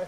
guy.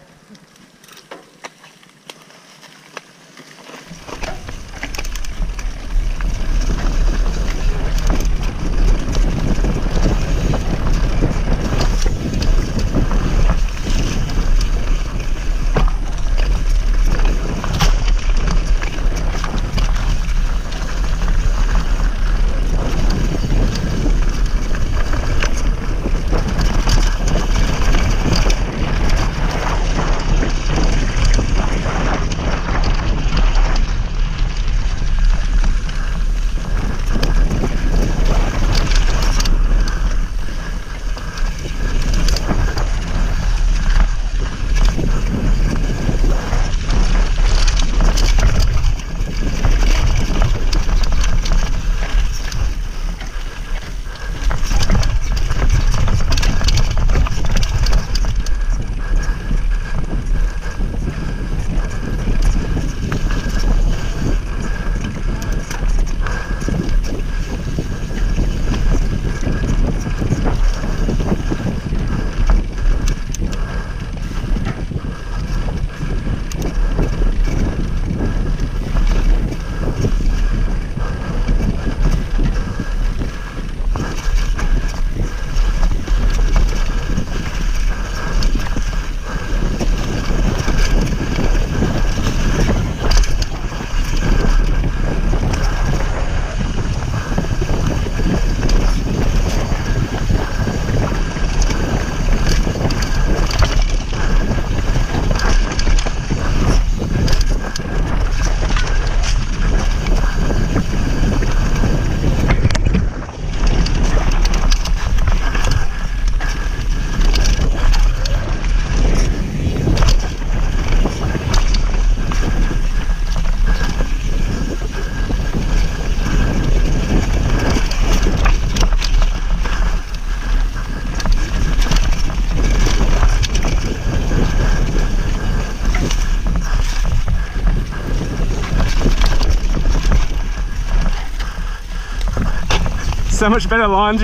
So much better line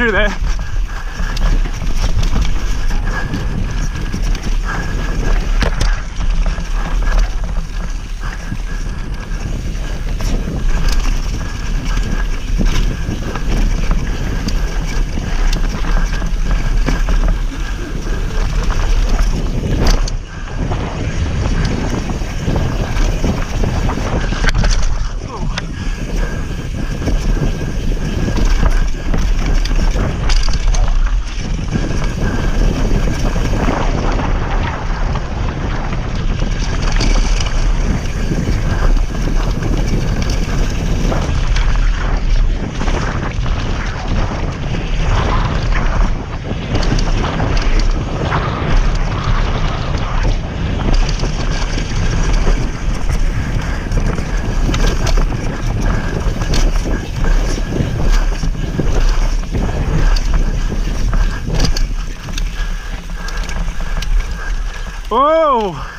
through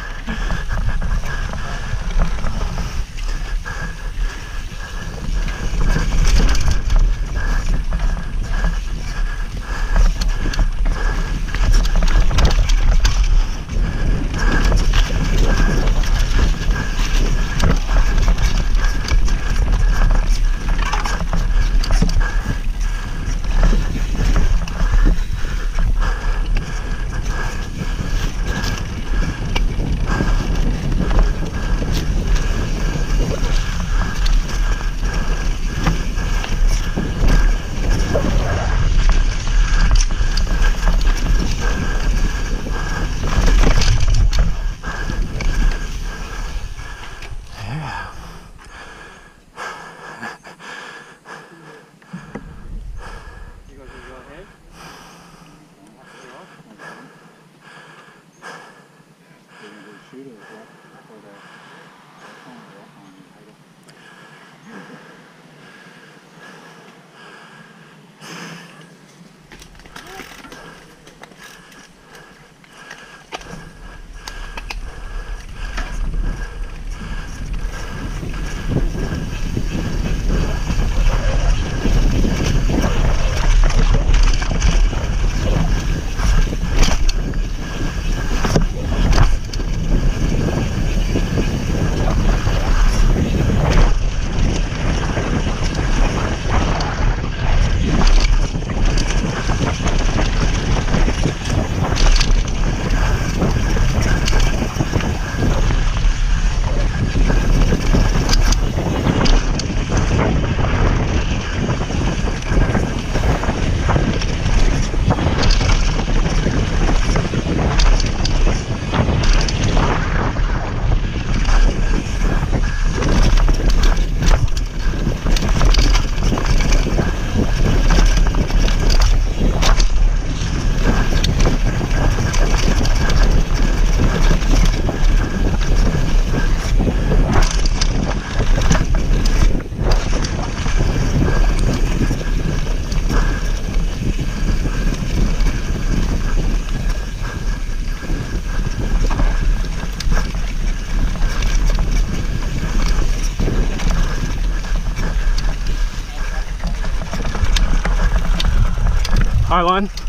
Whoa! Arlon,